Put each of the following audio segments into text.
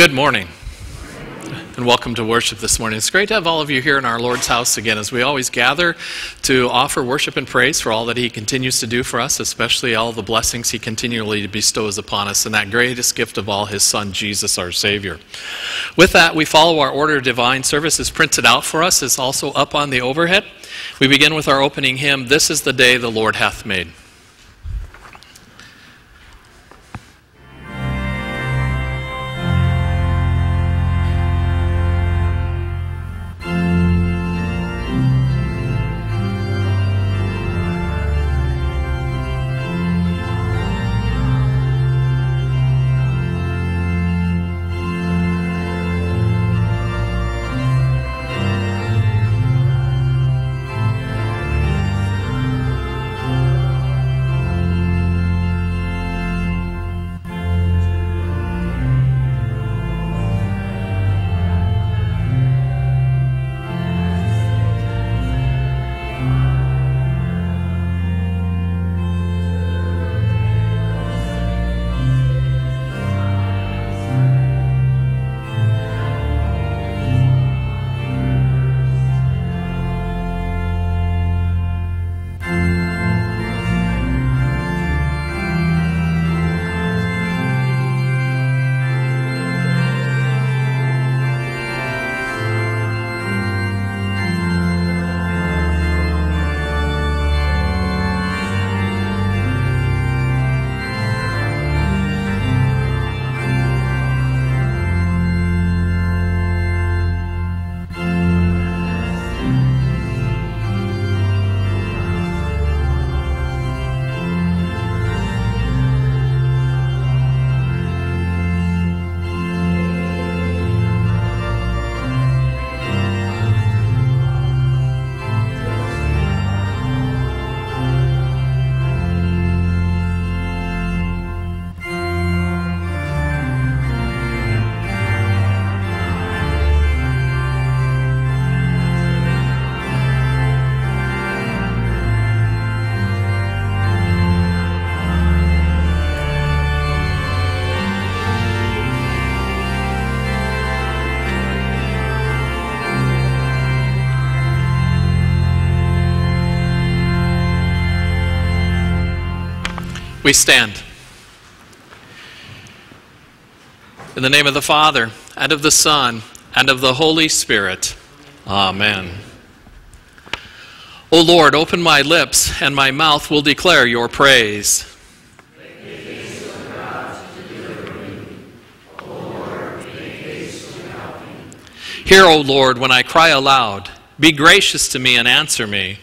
Good morning and welcome to worship this morning. It's great to have all of you here in our Lord's house again as we always gather to offer worship and praise for all that He continues to do for us, especially all the blessings He continually bestows upon us, and that greatest gift of all, His Son, Jesus, our Savior. With that, we follow our order of divine service is printed out for us. It's also up on the overhead. We begin with our opening hymn, This is the Day the Lord Hath Made. We stand. In the name of the Father, and of the Son, and of the Holy Spirit. Amen. O Lord, open my lips, and my mouth will declare your praise. Hear, O Lord, when I cry aloud. Be gracious to me and answer me.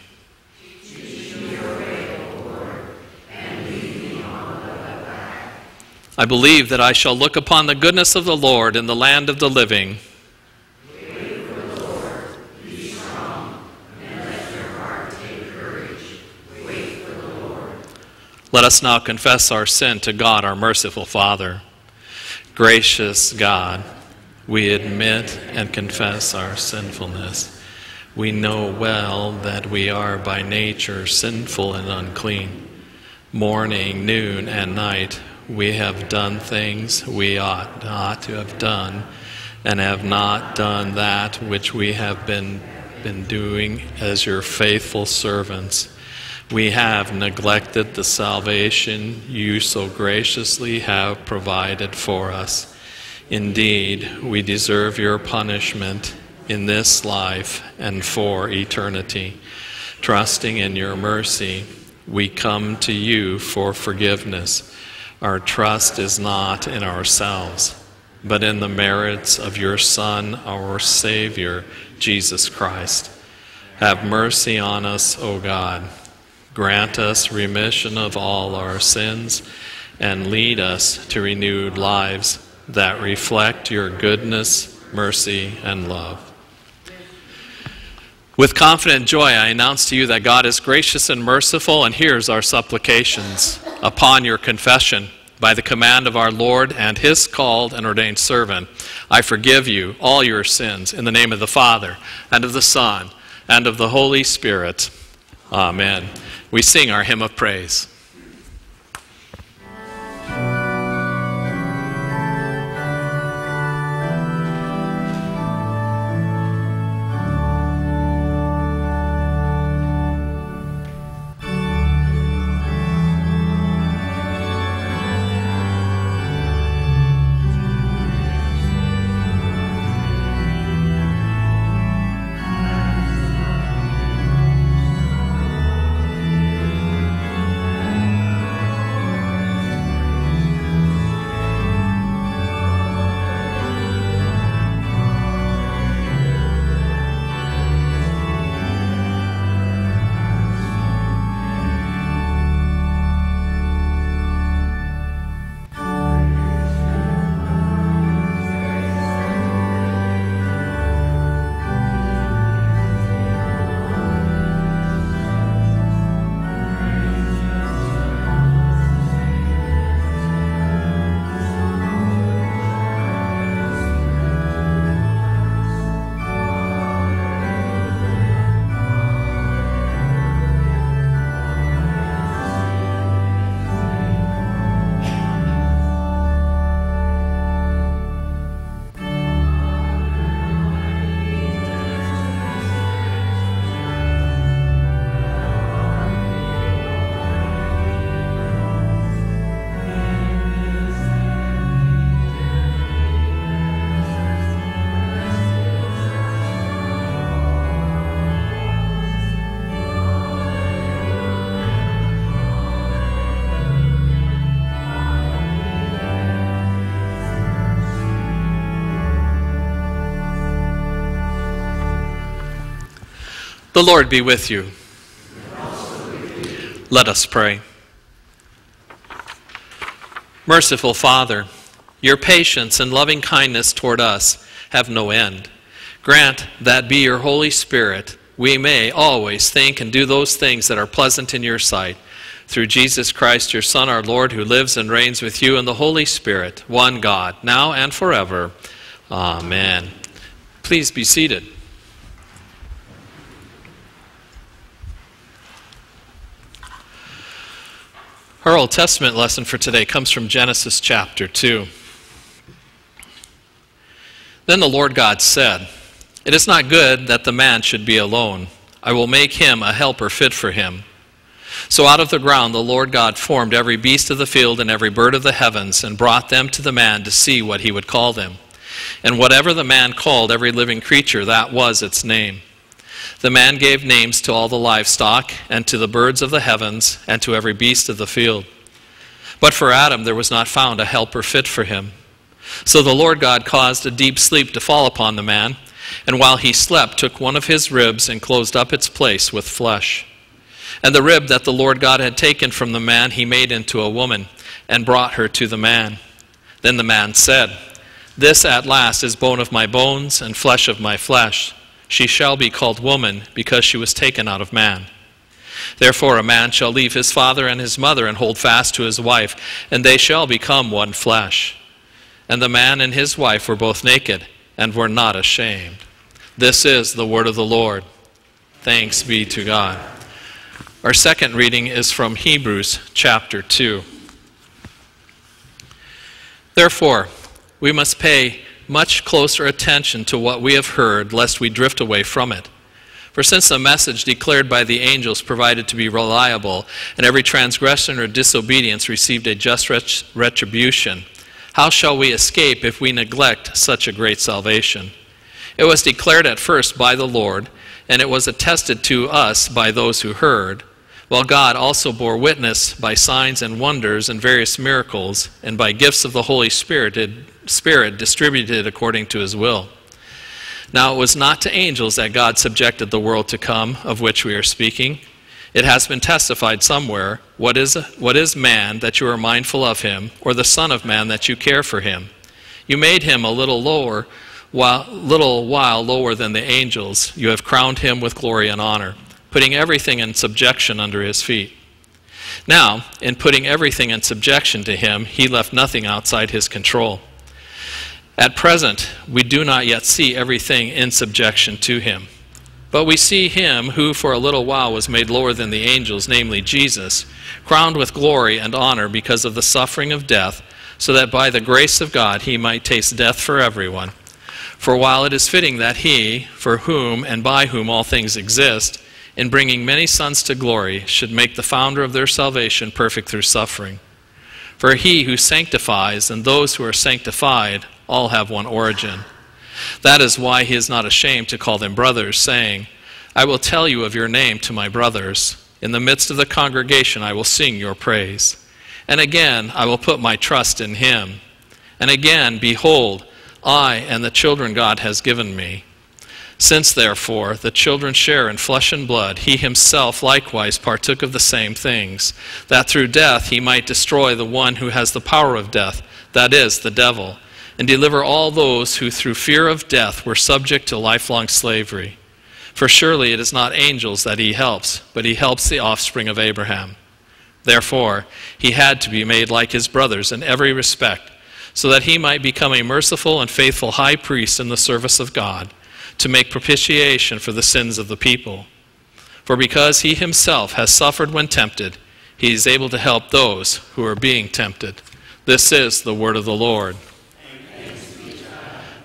I believe that I shall look upon the goodness of the Lord in the land of the living. Let us now confess our sin to God, our merciful Father. Gracious God, we admit and confess our sinfulness. We know well that we are by nature sinful and unclean. Morning, noon, and night we have done things we ought not to have done, and have not done that which we have been, been doing as your faithful servants. We have neglected the salvation you so graciously have provided for us. Indeed, we deserve your punishment in this life and for eternity. Trusting in your mercy, we come to you for forgiveness. Our trust is not in ourselves, but in the merits of your Son, our Savior, Jesus Christ. Have mercy on us, O God. Grant us remission of all our sins and lead us to renewed lives that reflect your goodness, mercy, and love. With confident joy, I announce to you that God is gracious and merciful and hears our supplications. Upon your confession, by the command of our Lord and his called and ordained servant, I forgive you all your sins in the name of the Father, and of the Son, and of the Holy Spirit. Amen. We sing our hymn of praise. The Lord be with you. Let us pray. Merciful Father, your patience and loving kindness toward us have no end. Grant that be your Holy Spirit, we may always think and do those things that are pleasant in your sight. Through Jesus Christ, your Son, our Lord, who lives and reigns with you in the Holy Spirit, one God, now and forever. Amen. Please be seated. Our Old Testament lesson for today comes from Genesis chapter 2. Then the Lord God said, It is not good that the man should be alone. I will make him a helper fit for him. So out of the ground the Lord God formed every beast of the field and every bird of the heavens, and brought them to the man to see what he would call them. And whatever the man called every living creature, that was its name. The man gave names to all the livestock, and to the birds of the heavens, and to every beast of the field. But for Adam there was not found a helper fit for him. So the Lord God caused a deep sleep to fall upon the man, and while he slept, took one of his ribs and closed up its place with flesh. And the rib that the Lord God had taken from the man he made into a woman, and brought her to the man. Then the man said, This at last is bone of my bones and flesh of my flesh. She shall be called woman, because she was taken out of man. Therefore, a man shall leave his father and his mother and hold fast to his wife, and they shall become one flesh. And the man and his wife were both naked and were not ashamed. This is the word of the Lord. Thanks be to God. Our second reading is from Hebrews chapter 2. Therefore, we must pay much closer attention to what we have heard, lest we drift away from it. For since the message declared by the angels provided to be reliable, and every transgression or disobedience received a just retribution, how shall we escape if we neglect such a great salvation? It was declared at first by the Lord, and it was attested to us by those who heard, while God also bore witness by signs and wonders and various miracles, and by gifts of the Holy Spirit, Spirit distributed according to his will. Now it was not to angels that God subjected the world to come, of which we are speaking. It has been testified somewhere what is, what is man that you are mindful of him, or the Son of Man that you care for him? You made him a little lower, while, little while lower than the angels. You have crowned him with glory and honor, putting everything in subjection under his feet. Now, in putting everything in subjection to him, he left nothing outside his control. At present, we do not yet see everything in subjection to him. But we see him who for a little while was made lower than the angels, namely Jesus, crowned with glory and honor because of the suffering of death, so that by the grace of God he might taste death for everyone. For while it is fitting that he, for whom and by whom all things exist, in bringing many sons to glory, should make the founder of their salvation perfect through suffering. For he who sanctifies and those who are sanctified all have one origin. That is why he is not ashamed to call them brothers, saying, I will tell you of your name to my brothers. In the midst of the congregation I will sing your praise. And again I will put my trust in him. And again, behold, I and the children God has given me. Since, therefore, the children share in flesh and blood, he himself likewise partook of the same things, that through death he might destroy the one who has the power of death, that is, the devil and deliver all those who through fear of death were subject to lifelong slavery. For surely it is not angels that he helps, but he helps the offspring of Abraham. Therefore, he had to be made like his brothers in every respect, so that he might become a merciful and faithful high priest in the service of God, to make propitiation for the sins of the people. For because he himself has suffered when tempted, he is able to help those who are being tempted. This is the word of the Lord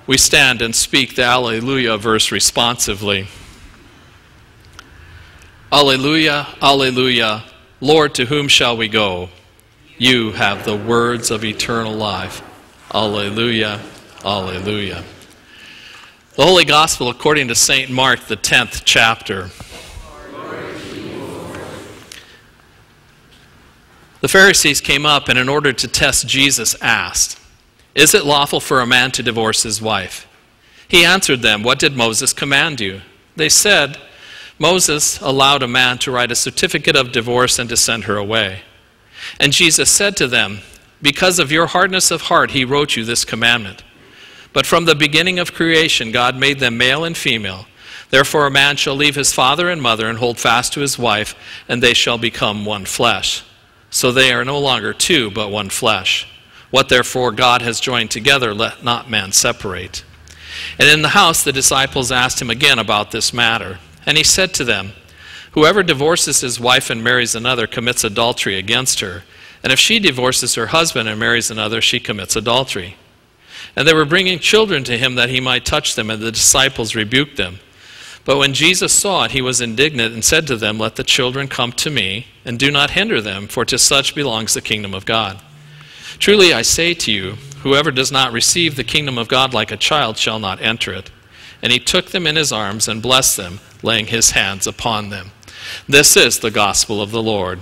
we stand and speak the Alleluia verse responsively. Alleluia, Alleluia, Lord, to whom shall we go? You have the words of eternal life. Alleluia, Alleluia. The Holy Gospel according to St. Mark, the 10th chapter. The Pharisees came up and, in order to test Jesus, asked, is it lawful for a man to divorce his wife? He answered them, What did Moses command you? They said, Moses allowed a man to write a certificate of divorce and to send her away. And Jesus said to them, Because of your hardness of heart, he wrote you this commandment. But from the beginning of creation, God made them male and female. Therefore, a man shall leave his father and mother and hold fast to his wife, and they shall become one flesh. So they are no longer two, but one flesh. What therefore God has joined together, let not man separate. And in the house, the disciples asked him again about this matter. And he said to them, Whoever divorces his wife and marries another commits adultery against her. And if she divorces her husband and marries another, she commits adultery. And they were bringing children to him that he might touch them, and the disciples rebuked them. But when Jesus saw it, he was indignant and said to them, Let the children come to me, and do not hinder them, for to such belongs the kingdom of God. Truly I say to you, whoever does not receive the kingdom of God like a child shall not enter it. And he took them in his arms and blessed them, laying his hands upon them. This is the gospel of the Lord.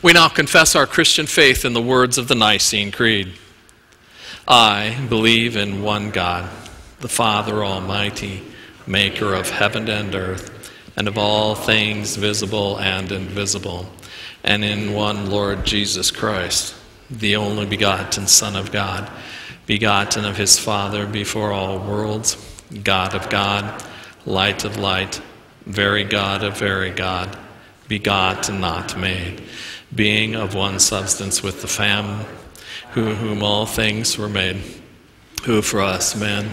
We now confess our Christian faith in the words of the Nicene Creed. I believe in one God, the Father Almighty, maker of heaven and earth, and of all things visible and invisible, and in one Lord Jesus Christ, the only begotten Son of God, begotten of his Father before all worlds, God of God, light of light, very God of very God, begotten, not made being of one substance with the family, who whom all things were made, who for us men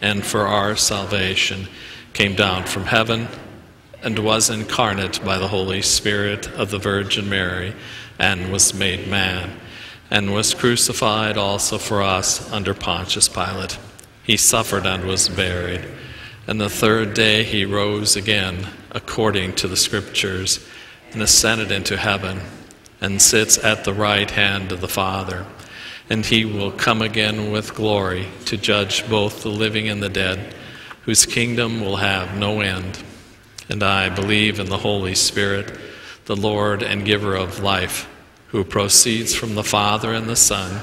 and for our salvation came down from heaven and was incarnate by the Holy Spirit of the Virgin Mary and was made man and was crucified also for us under Pontius Pilate. He suffered and was buried. And the third day he rose again according to the Scriptures and ascended into heaven and sits at the right hand of the Father. And he will come again with glory to judge both the living and the dead, whose kingdom will have no end. And I believe in the Holy Spirit, the Lord and giver of life, who proceeds from the Father and the Son,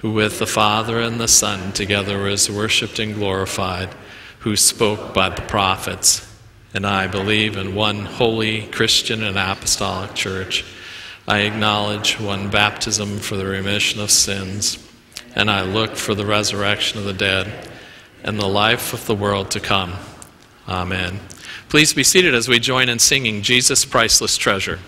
who with the Father and the Son together is worshiped and glorified, who spoke by the prophets. And I believe in one holy Christian and apostolic church. I acknowledge one baptism for the remission of sins, and I look for the resurrection of the dead and the life of the world to come. Amen. Please be seated as we join in singing Jesus' Priceless Treasure.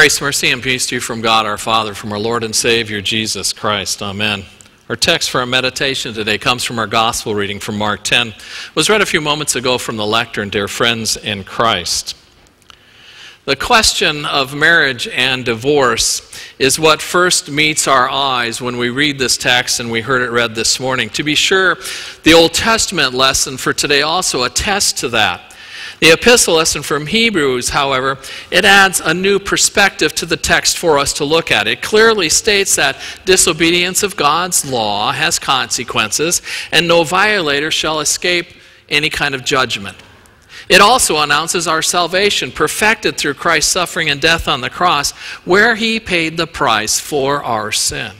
Grace, mercy, and peace to you from God our Father, from our Lord and Savior Jesus Christ. Amen. Our text for our meditation today comes from our gospel reading from Mark 10. It was read a few moments ago from the lectern, Dear Friends in Christ. The question of marriage and divorce is what first meets our eyes when we read this text and we heard it read this morning. To be sure, the Old Testament lesson for today also attests to that. The epistle lesson from Hebrews, however, it adds a new perspective to the text for us to look at. It clearly states that disobedience of God's law has consequences, and no violator shall escape any kind of judgment. It also announces our salvation, perfected through Christ's suffering and death on the cross, where he paid the price for our sin.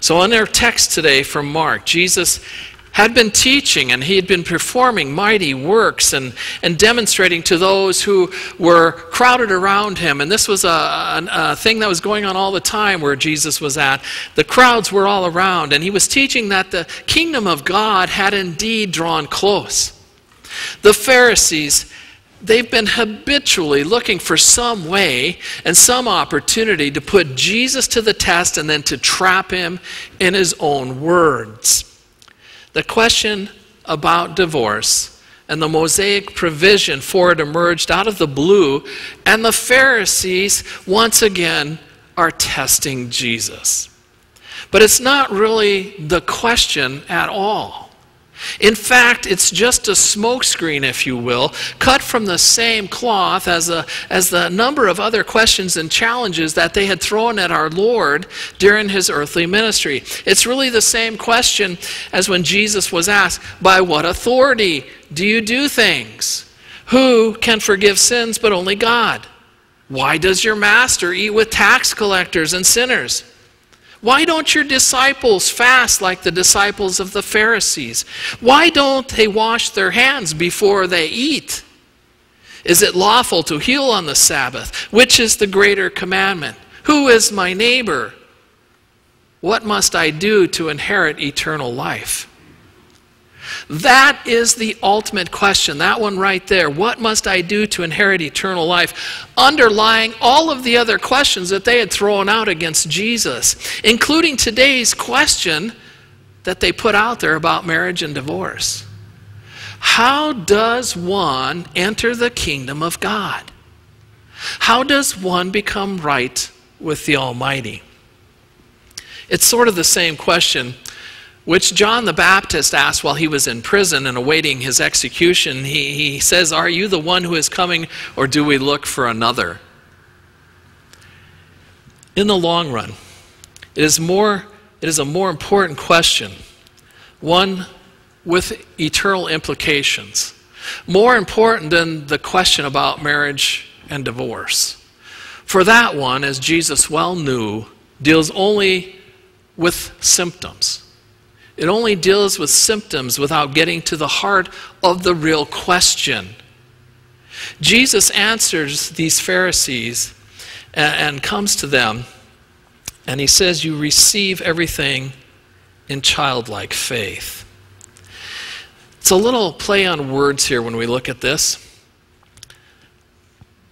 So, in our text today from Mark, Jesus had been teaching and he had been performing mighty works and, and demonstrating to those who were crowded around him. And this was a, a, a, thing that was going on all the time where Jesus was at. The crowds were all around, and he was teaching that the kingdom of God had indeed drawn close. The Pharisees they've been habitually looking for some way and some opportunity to put Jesus to the test and then to trap him in his own words. The question about divorce and the Mosaic provision for it emerged out of the blue, and the Pharisees once again are testing Jesus. But it's not really the question at all. In fact, it's just a smokescreen, if you will, cut from the same cloth as, a, as the number of other questions and challenges that they had thrown at our Lord during his earthly ministry. It's really the same question as when Jesus was asked, By what authority do you do things? Who can forgive sins but only God? Why does your master eat with tax collectors and sinners? Why don't your disciples fast like the disciples of the Pharisees? Why don't they wash their hands before they eat? Is it lawful to heal on the Sabbath? Which is the greater commandment? Who is my neighbor? What must I do to inherit eternal life? That is the ultimate question. That one right there. What must I do to inherit eternal life? Underlying all of the other questions that they had thrown out against Jesus, including today's question that they put out there about marriage and divorce. How does one enter the kingdom of God? How does one become right with the Almighty? It's sort of the same question which John the Baptist asked while he was in prison and awaiting his execution. He, he says, Are you the one who is coming, or do we look for another? In the long run, it is, more, it is a more important question, one with eternal implications, more important than the question about marriage and divorce. For that one, as Jesus well knew, deals only with symptoms. It only deals with symptoms without getting to the heart of the real question. Jesus answers these Pharisees and, and comes to them, and he says, You receive everything in childlike faith. It's a little play on words here when we look at this.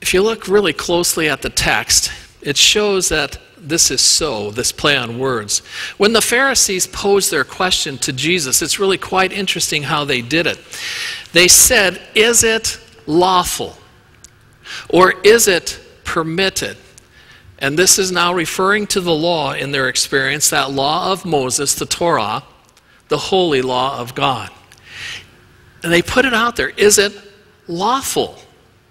If you look really closely at the text, it shows that this is so, this play on words. When the Pharisees posed their question to Jesus, it's really quite interesting how they did it. They said, Is it lawful? Or is it permitted? And this is now referring to the law in their experience, that law of Moses, the Torah, the holy law of God. And they put it out there. Is it lawful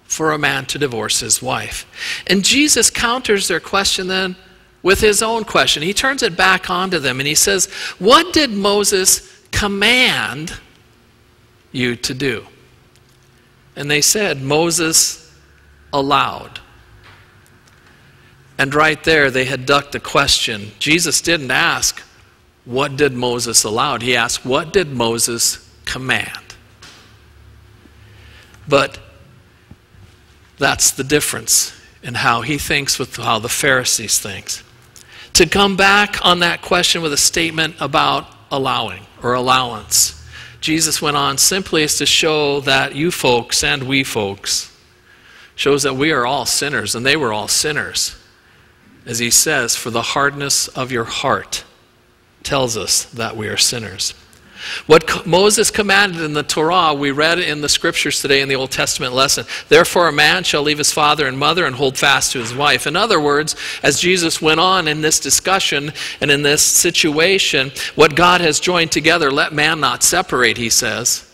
for a man to divorce his wife? And Jesus counters their question then with his own question. He turns it back onto them and he says, What did Moses command you to do? And they said, Moses allowed. And right there, they had ducked the question. Jesus didn't ask, What did Moses allow? He asked, What did Moses command? But that's the difference in how he thinks with how the Pharisees think to come back on that question with a statement about allowing or allowance. Jesus went on simply as to show that you folks and we folks shows that we are all sinners, and they were all sinners. As he says, for the hardness of your heart tells us that we are sinners. What Moses commanded in the Torah, we read in the scriptures today in the Old Testament lesson. Therefore, a man shall leave his father and mother and hold fast to his wife. In other words, as Jesus went on in this discussion and in this situation, what God has joined together, let man not separate, he says.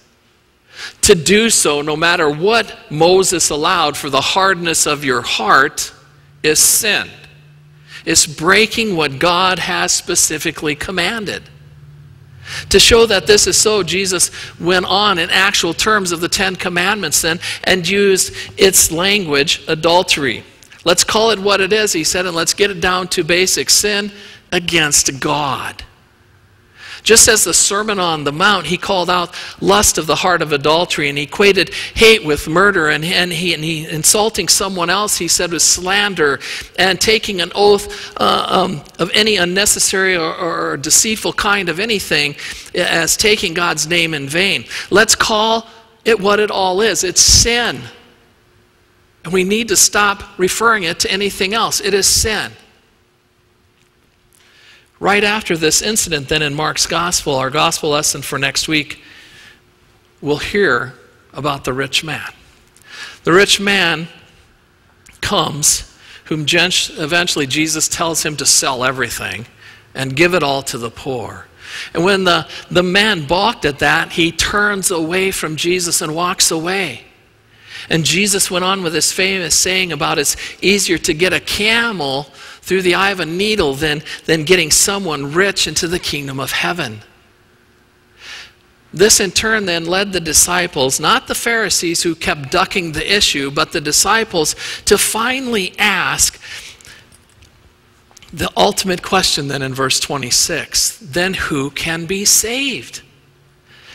To do so, no matter what Moses allowed for the hardness of your heart, is sin. It's breaking what God has specifically commanded. To show that this is so, Jesus went on in actual terms of the Ten Commandments then and used its language, adultery. Let's call it what it is, he said, and let's get it down to basic sin against God. Just as the Sermon on the Mount, he called out lust of the heart of adultery and he equated hate with murder and, and, he, and he insulting someone else, he said, was slander and taking an oath uh, um, of any unnecessary or, or deceitful kind of anything as taking God's name in vain. Let's call it what it all is it's sin. And we need to stop referring it to anything else. It is sin. Right after this incident, then in Mark's gospel, our gospel lesson for next week, we'll hear about the rich man. The rich man comes, whom eventually Jesus tells him to sell everything and give it all to the poor. And when the, the man balked at that, he turns away from Jesus and walks away. And Jesus went on with his famous saying about it's easier to get a camel through the eye of a needle than, than getting someone rich into the kingdom of heaven. This in turn then led the disciples, not the Pharisees who kept ducking the issue, but the disciples to finally ask the ultimate question then in verse 26 then who can be saved?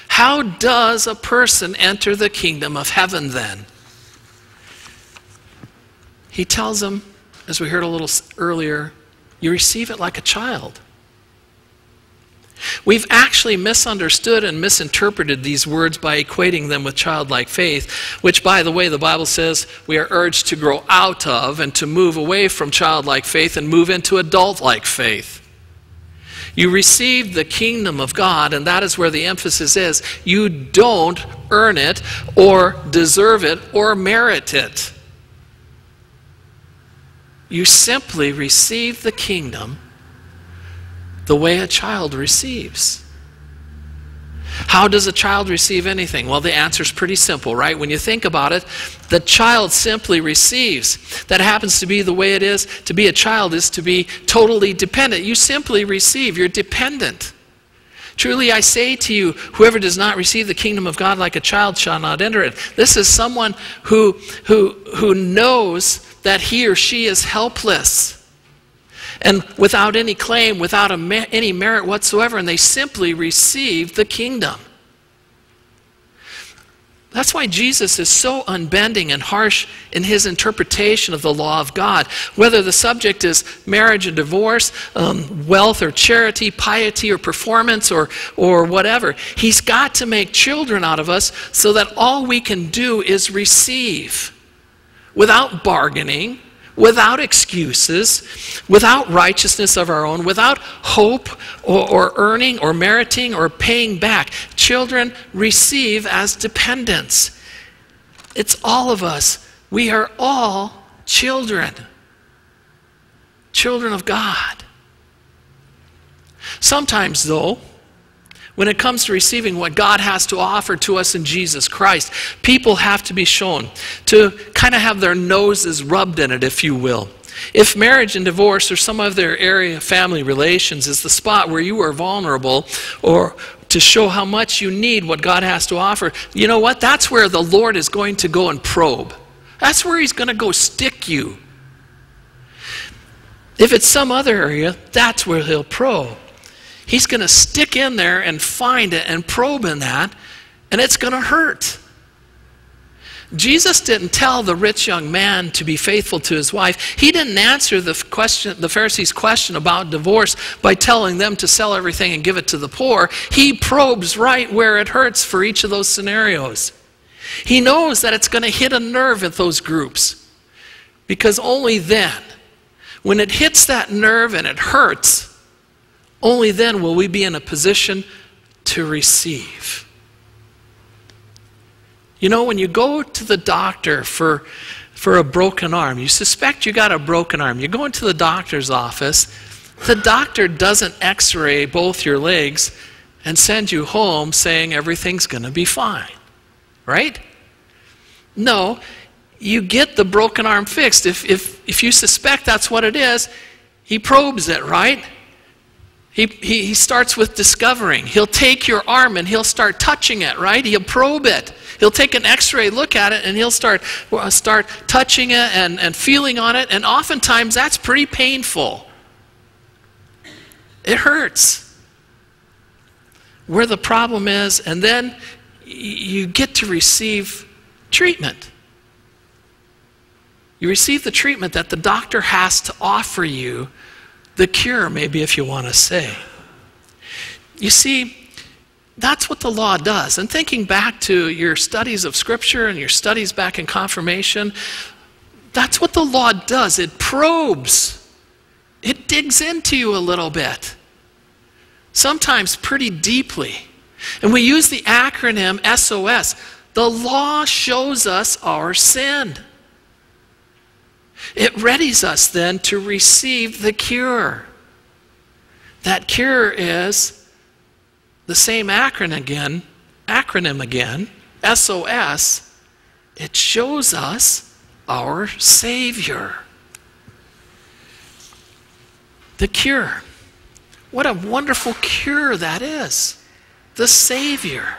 How does a person enter the kingdom of heaven then? He tells them as we heard a little earlier, you receive it like a child. We've actually misunderstood and misinterpreted these words by equating them with childlike faith, which, by the way, the Bible says we are urged to grow out of and to move away from childlike faith and move into adult like faith. You receive the kingdom of God, and that is where the emphasis is. You don't earn it or deserve it or merit it. You simply receive the kingdom the way a child receives. How does a child receive anything? Well, the answer is pretty simple, right? When you think about it, the child simply receives. That happens to be the way it is. To be a child is to be totally dependent. You simply receive, you're dependent. Truly I say to you, whoever does not receive the kingdom of God like a child shall not enter it. This is someone who, who, who knows that he or she is helpless and without any claim, without any merit whatsoever, and they simply receive the kingdom. That's why Jesus is so unbending and harsh in his interpretation of the law of God. Whether the subject is marriage and divorce, um, wealth or charity, piety or performance or, or whatever, he's got to make children out of us so that all we can do is receive without bargaining, without excuses, without righteousness of our own, without hope or, or, earning or meriting or paying back. Children receive as dependents. It's all of us. We are all children, children of God. Sometimes, though, when it comes to receiving what God has to offer to us in Jesus Christ, people have to be shown to kind of have their noses rubbed in it, if you will. If marriage and divorce or some other area of family relations is the spot where you are vulnerable or to show how much you need what God has to offer, you know what? That's where the Lord is going to go and probe. That's where He's going to go stick you. If it's some other area, that's where He'll probe. He's going to stick in there and find it and probe in that, and it's going to hurt. Jesus didn't tell the rich young man to be faithful to his wife. He didn't answer the question, the Pharisees' question about divorce by telling them to sell everything and give it to the poor. He probes right where it hurts for each of those scenarios. He knows that it's going to hit a nerve at those groups. Because only then, when it hits that nerve and it hurts, only then will we be in a position to receive. You know, when you go to the doctor for, for a broken arm, you suspect you got a broken arm. You go into the doctor's office, the doctor doesn't x ray both your legs and send you home saying everything's going to be fine, right? No, you get the broken arm fixed. If, if, if you suspect that's what it is, he probes it, right? He, he, he starts with discovering. He'll take your arm and he'll start touching it, right? He'll probe it. He'll take an x ray look at it and he'll start, uh, start touching it and, and feeling on it. And oftentimes that's pretty painful. It hurts. Where the problem is, and then you get to receive treatment. You receive the treatment that the doctor has to offer you, the cure, maybe, if you want to say. You see, that's what the law does. And thinking back to your studies of Scripture and your studies back in confirmation, that's what the law does. It probes, it digs into you a little bit, sometimes pretty deeply. And we use the acronym SOS. The law shows us our sin. It readies us then to receive the cure. That cure is the same acronym again, acronym again, SOS, it shows us our Savior. The cure. What a wonderful cure that is. The Savior.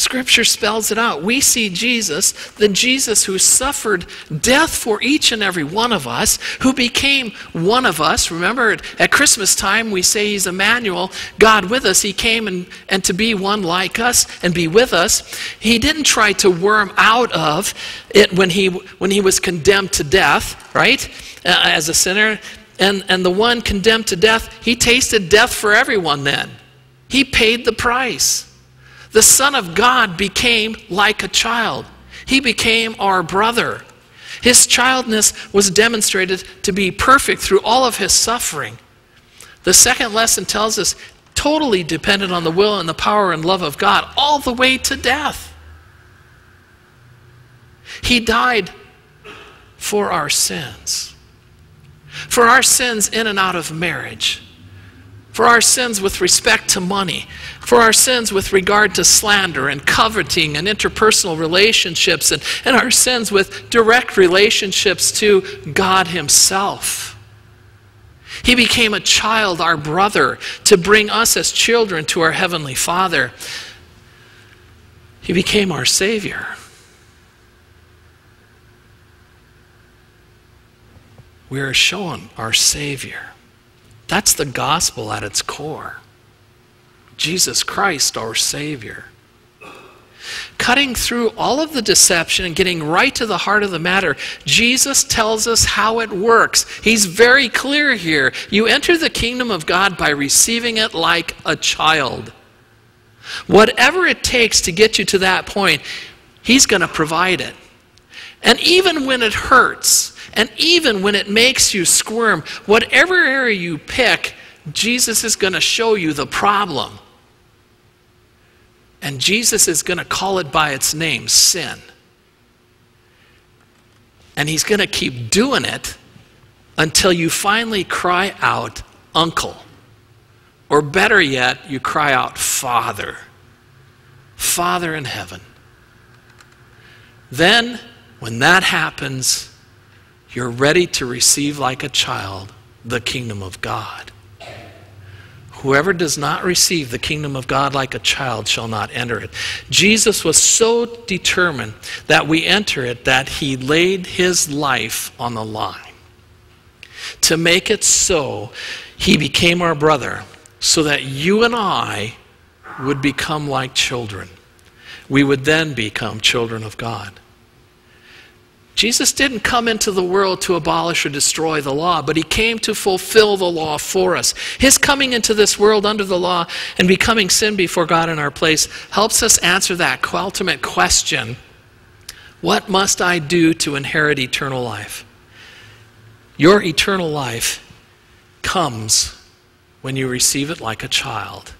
Scripture spells it out. We see Jesus, the Jesus who suffered death for each and every one of us, who became one of us. Remember, at Christmas time, we say He's Emmanuel, God with us. He came and, and to be one like us and be with us. He didn't try to worm out of it when He, when he was condemned to death, right, uh, as a sinner. And, and the one condemned to death, He tasted death for everyone then. He paid the price. The Son of God became like a child. He became our brother. His childness was demonstrated to be perfect through all of his suffering. The second lesson tells us totally dependent on the will and the power and love of God, all the way to death. He died for our sins, for our sins in and out of marriage for our sins with respect to money, for our sins with regard to slander and coveting and interpersonal relationships, and, and our sins with direct relationships to God Himself. He became a child, our brother, to bring us as children to our Heavenly Father. He became our Savior. We are shown our Savior. That's the gospel at its core. Jesus Christ, our Savior. Cutting through all of the deception and getting right to the heart of the matter, Jesus tells us how it works. He's very clear here. You enter the kingdom of God by receiving it like a child. Whatever it takes to get you to that point, He's going to provide it. And even when it hurts, and even when it makes you squirm, whatever area you pick, Jesus is going to show you the problem. And Jesus is going to call it by its name sin. And he's going to keep doing it until you finally cry out, Uncle. Or better yet, you cry out, Father. Father in heaven. Then, when that happens, you're ready to receive like a child the kingdom of God. Whoever does not receive the kingdom of God like a child shall not enter it. Jesus was so determined that we enter it that he laid his life on the line. To make it so, he became our brother so that you and I would become like children. We would then become children of God. Jesus didn't come into the world to abolish or destroy the law, but he came to fulfill the law for us. His coming into this world under the law and becoming sin before God in our place helps us answer that ultimate question What must I do to inherit eternal life? Your eternal life comes when you receive it like a child.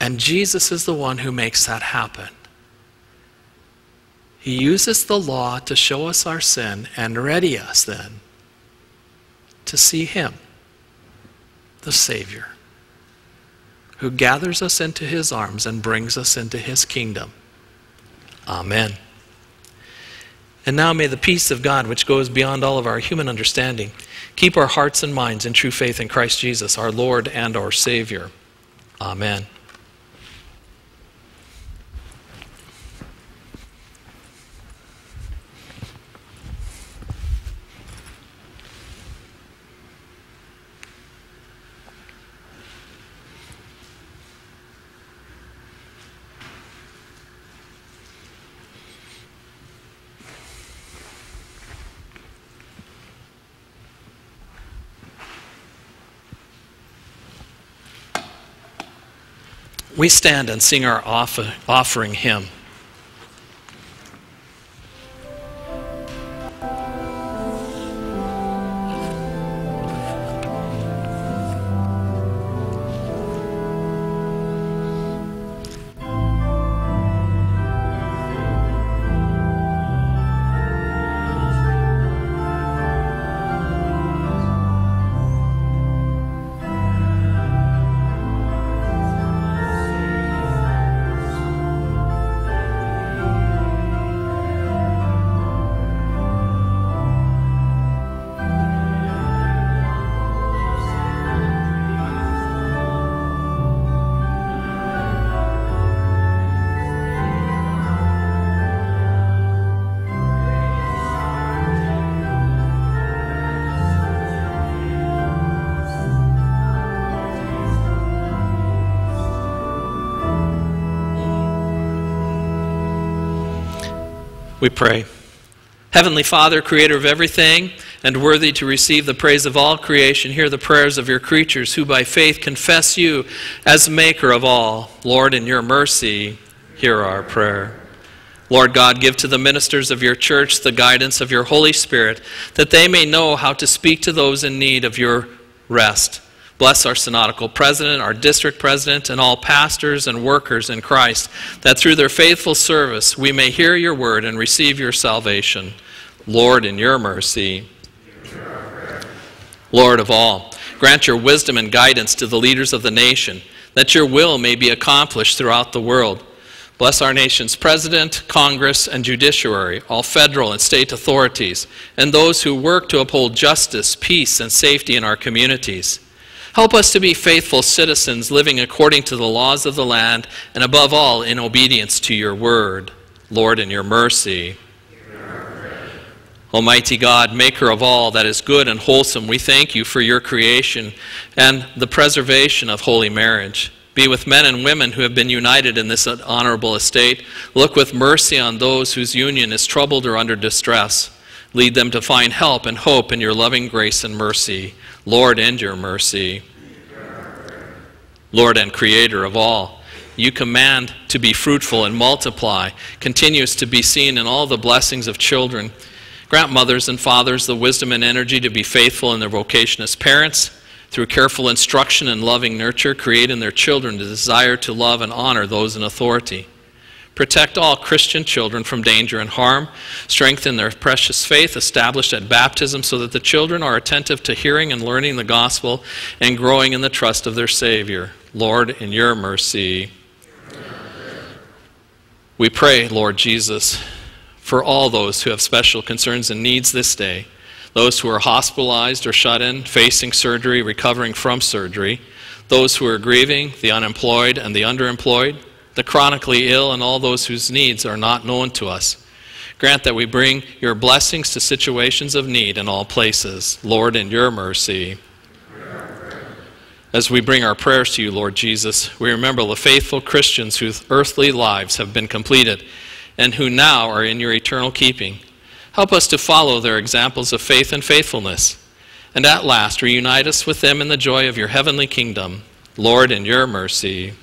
And Jesus is the one who makes that happen. He uses the law to show us our sin and ready us then to see Him, the Savior, who gathers us into His arms and brings us into His kingdom. Amen. And now may the peace of God, which goes beyond all of our human understanding, keep our hearts and minds in true faith in Christ Jesus, our Lord and our Savior. Amen. We stand and sing our offer, offering hymn. We pray. Heavenly Father, creator of everything, and worthy to receive the praise of all creation, hear the prayers of your creatures who by faith confess you as maker of all. Lord, in your mercy, hear our prayer. Lord God, give to the ministers of your church the guidance of your Holy Spirit, that they may know how to speak to those in need of your rest Bless our synodical president, our district president, and all pastors and workers in Christ, that through their faithful service we may hear your word and receive your salvation. Lord, in your mercy. Lord of all, grant your wisdom and guidance to the leaders of the nation, that your will may be accomplished throughout the world. Bless our nation's president, Congress, and judiciary, all federal and state authorities, and those who work to uphold justice, peace, and safety in our communities. Help us to be faithful citizens living according to the laws of the land and above all in obedience to your word. Lord, in your mercy. Almighty God, maker of all that is good and wholesome, we thank you for your creation and the preservation of holy marriage. Be with men and women who have been united in this honorable estate. Look with mercy on those whose union is troubled or under distress. Lead them to find help and hope in your loving grace and mercy. Lord, end your mercy. Lord and Creator of all, you command to be fruitful and multiply, continues to be seen in all the blessings of children. Grant mothers and fathers the wisdom and energy to be faithful in their vocation as parents. Through careful instruction and loving nurture, create in their children the desire to love and honor those in authority. Protect all Christian children from danger and harm. Strengthen their precious faith established at baptism so that the children are attentive to hearing and learning the gospel and growing in the trust of their Savior. Lord, in your mercy. We pray, Lord Jesus, for all those who have special concerns and needs this day, those who are hospitalized or shut in, facing surgery, recovering from surgery, those who are grieving, the unemployed and the underemployed, the chronically ill, and all those whose needs are not known to us. Grant that we bring your blessings to situations of need in all places. Lord, in your mercy. As we bring our prayers to you, Lord Jesus, we remember the faithful Christians whose earthly lives have been completed and who now are in your eternal keeping. Help us to follow their examples of faith and faithfulness. And at last, reunite us with them in the joy of your heavenly kingdom. Lord, in your mercy.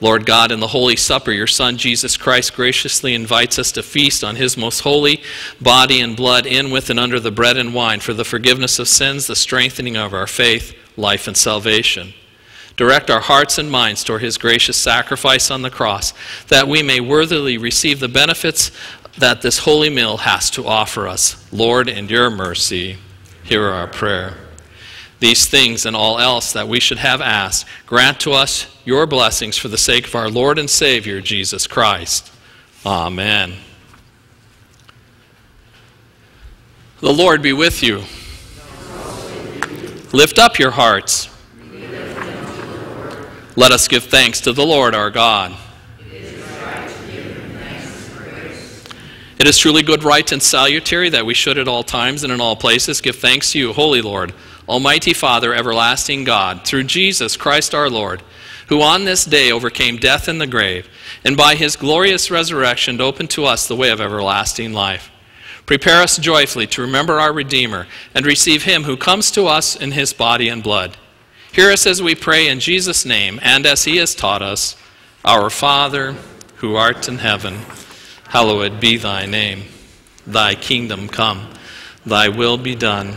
Lord God, in the Holy Supper, your Son, Jesus Christ, graciously invites us to feast on his most holy body and blood in, with, and under the bread and wine for the forgiveness of sins, the strengthening of our faith, life, and salvation. Direct our hearts and minds toward his gracious sacrifice on the cross, that we may worthily receive the benefits that this holy meal has to offer us. Lord, in your mercy, hear our prayer. These things and all else that we should have asked, grant to us your blessings for the sake of our Lord and Savior, Jesus Christ. Amen. The Lord be with you. Lift up your hearts. Let us give thanks to the Lord our God. It is truly good, right, and salutary that we should at all times and in all places give thanks to you, Holy Lord, Almighty Father, everlasting God, through Jesus Christ our Lord, who on this day overcame death and the grave, and by his glorious resurrection opened to us the way of everlasting life. Prepare us joyfully to remember our Redeemer and receive him who comes to us in his body and blood. Hear us as we pray in Jesus' name and as he has taught us Our Father, who art in heaven, hallowed be thy name. Thy kingdom come, thy will be done,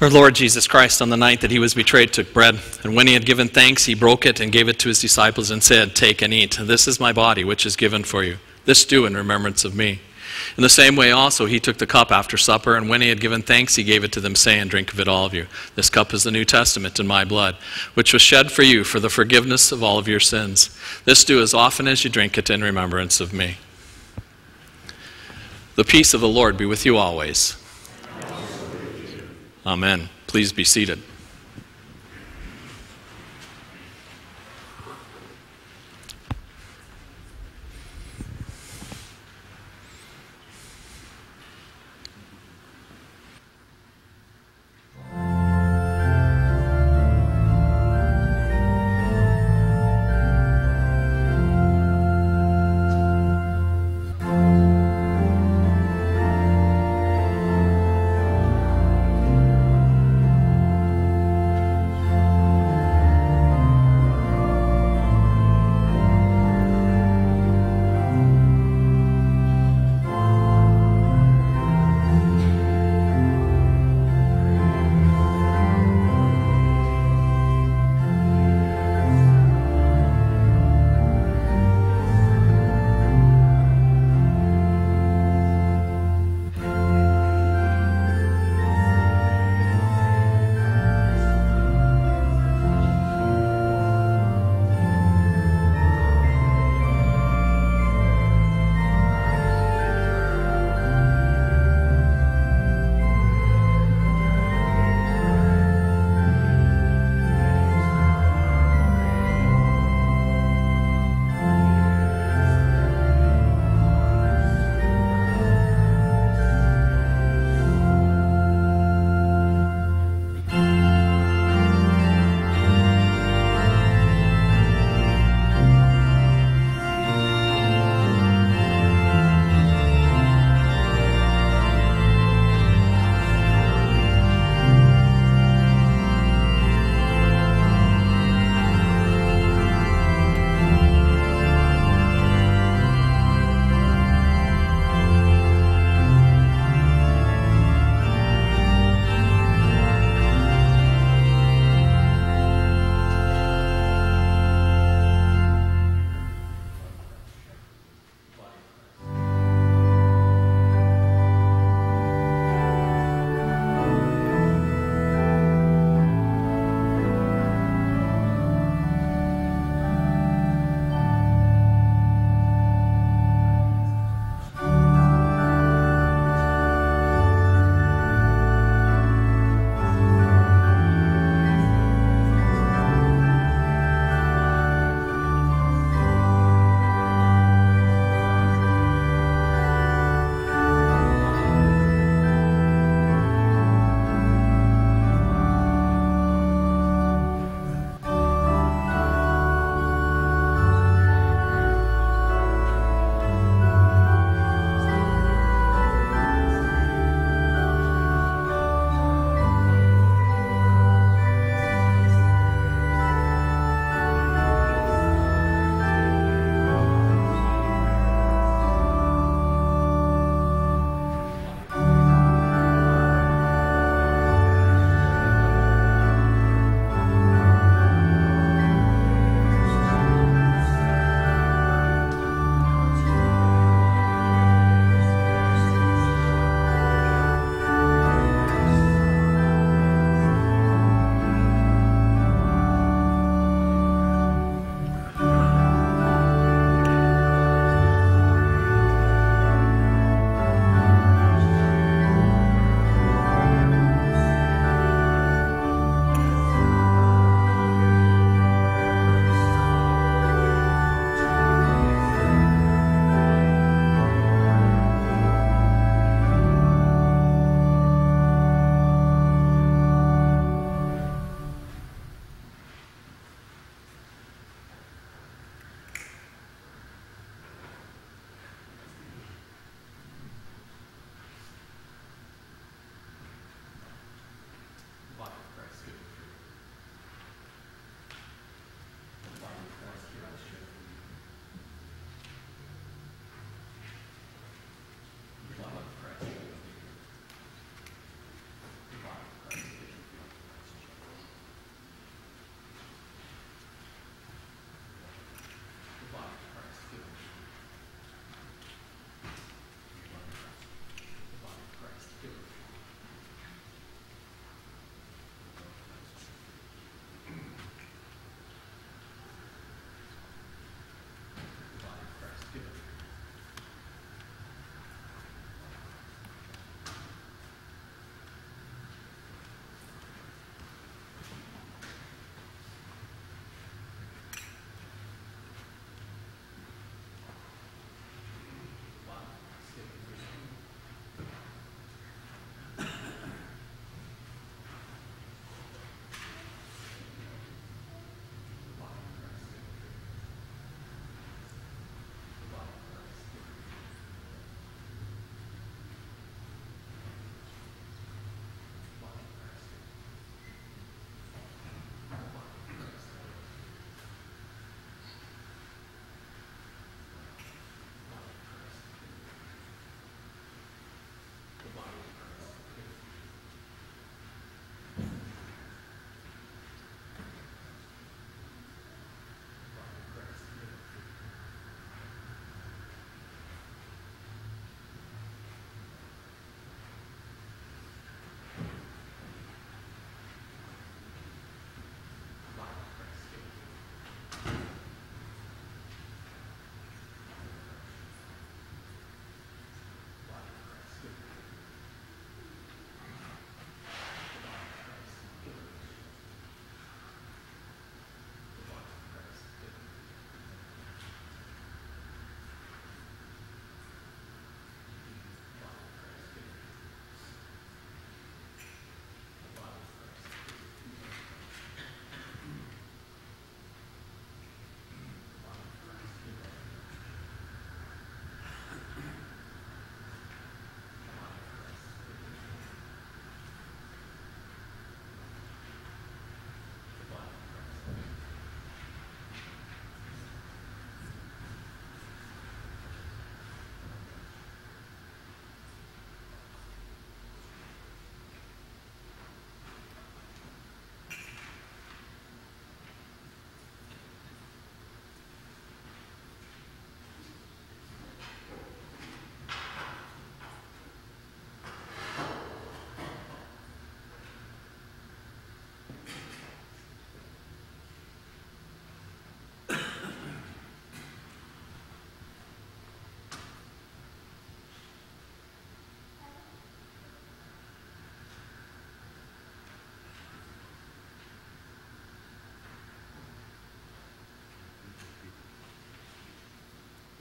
Our Lord Jesus Christ, on the night that he was betrayed, took bread, and when he had given thanks, he broke it and gave it to his disciples and said, Take and eat. This is my body, which is given for you. This do in remembrance of me. In the same way, also, he took the cup after supper, and when he had given thanks, he gave it to them, saying, Drink of it, all of you. This cup is the New Testament in my blood, which was shed for you for the forgiveness of all of your sins. This do as often as you drink it in remembrance of me. The peace of the Lord be with you always. Amen. Please be seated.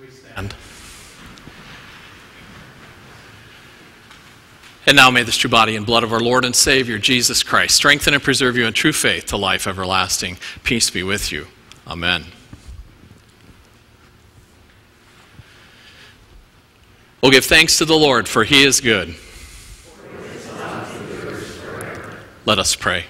Stand. And now may this true body and blood of our Lord and Savior, Jesus Christ, strengthen and preserve you in true faith to life everlasting. Peace be with you. Amen. We'll give thanks to the Lord, for he is good. Let us pray.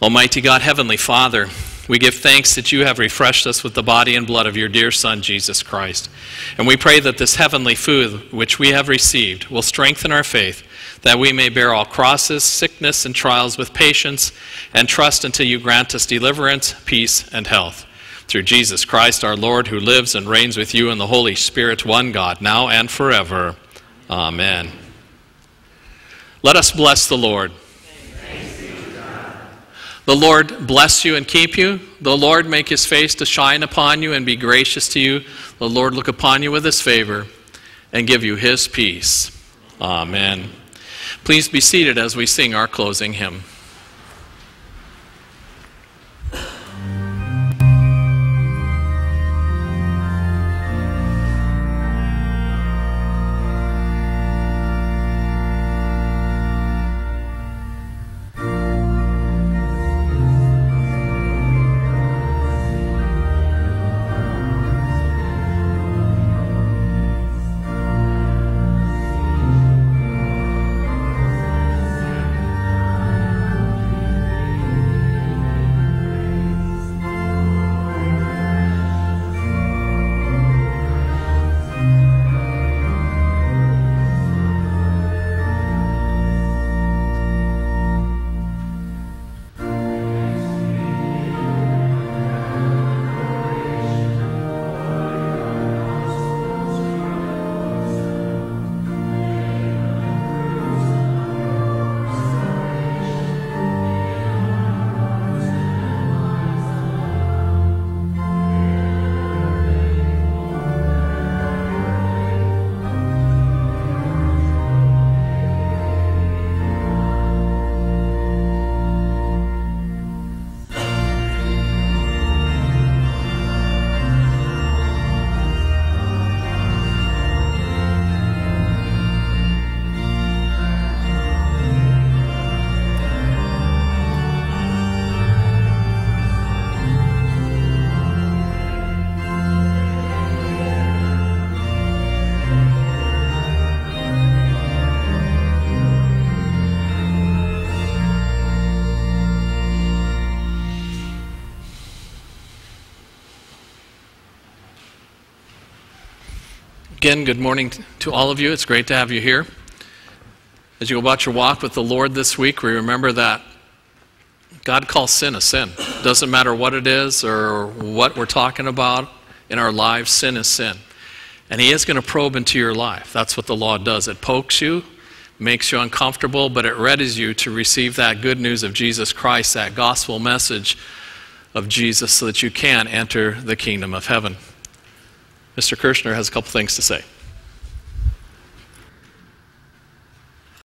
Almighty God, Heavenly Father, we give thanks that you have refreshed us with the body and blood of your dear Son, Jesus Christ. And we pray that this heavenly food which we have received will strengthen our faith, that we may bear all crosses, sickness, and trials with patience, and trust until you grant us deliverance, peace, and health. Through Jesus Christ our Lord, who lives and reigns with you in the Holy Spirit, one God, now and forever. Amen. Let us bless the Lord. The Lord bless you and keep you. The Lord make his face to shine upon you and be gracious to you. The Lord look upon you with his favor and give you his peace. Amen. Please be seated as we sing our closing hymn. Again, good morning to all of you. It's great to have you here. As you go about your walk with the Lord this week, we remember that God calls sin a sin. It Doesn't matter what it is or what we're talking about in our lives, sin is sin. And He is going to probe into your life. That's what the law does. It pokes you, makes you uncomfortable, but it readies you to receive that good news of Jesus Christ, that gospel message of Jesus, so that you can enter the kingdom of heaven. Mr. Kirschner has a couple things to say.